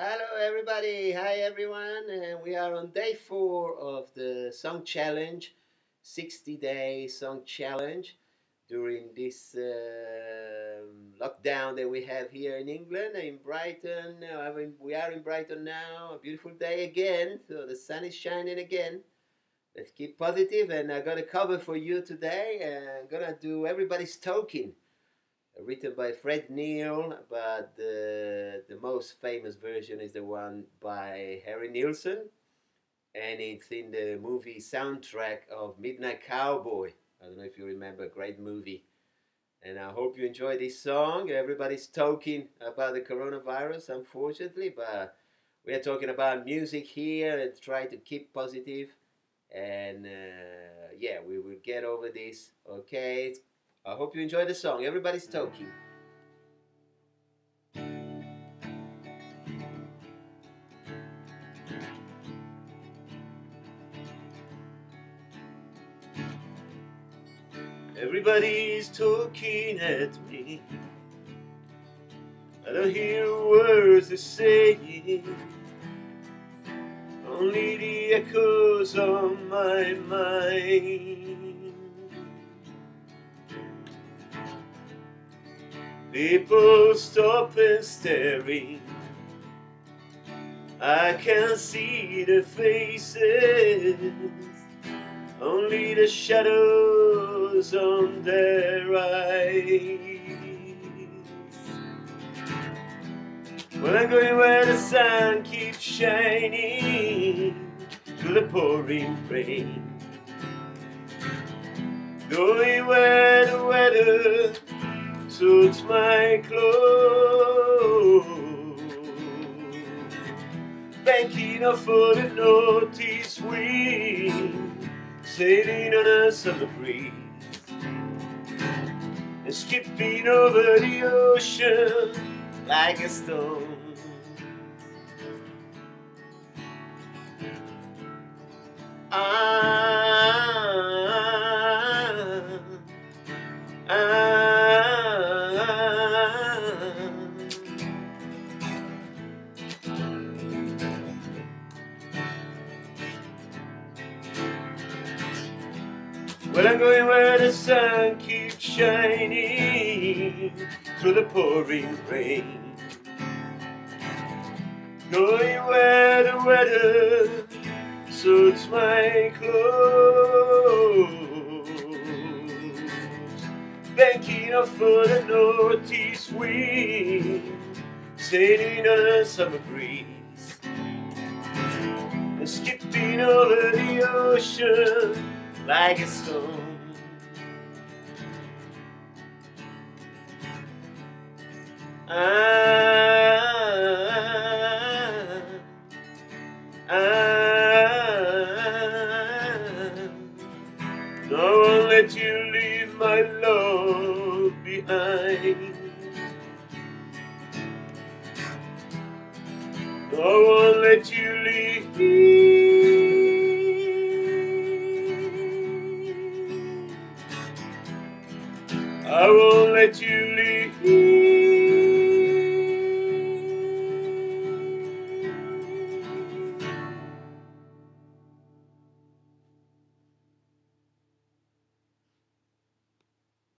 Hello, everybody. Hi, everyone. And we are on day four of the song challenge 60 day song challenge during this uh, lockdown that we have here in England, in Brighton. Uh, we are in Brighton now, a beautiful day again. So the sun is shining again. Let's keep positive, and I got a cover for you today. And I'm gonna do everybody's talking written by Fred Neil, but the, the most famous version is the one by Harry Nilsson, and it's in the movie soundtrack of Midnight Cowboy. I don't know if you remember, a great movie. And I hope you enjoy this song. Everybody's talking about the coronavirus, unfortunately, but we are talking about music here and try to keep positive. And uh, yeah, we will get over this. Okay, I hope you enjoy the song. Everybody's talking. Everybody's talking at me. I don't hear words they're saying. Only the echoes on my mind. People stop and staring. I can't see the faces, only the shadows on their eyes. When I'm going where the sun keeps shining through the pouring rain, going where the weather suits my clothes. Banking off for the northeast wind, sailing on a summer breeze, and skipping over the ocean like a stone. Well, I'm going where the sun keeps shining through the pouring rain. Going where the weather suits my clothes. Banking off for the northeast wind, sailing on a summer breeze, and skipping over the ocean like a stone. I, I, I won't let you leave my love behind. I won't let you leave. Let you leave.